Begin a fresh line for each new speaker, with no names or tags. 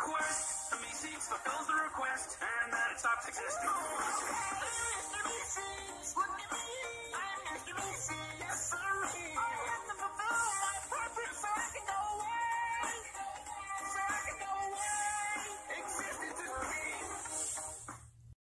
request. The Macy's fulfills the request, and then it stops existing.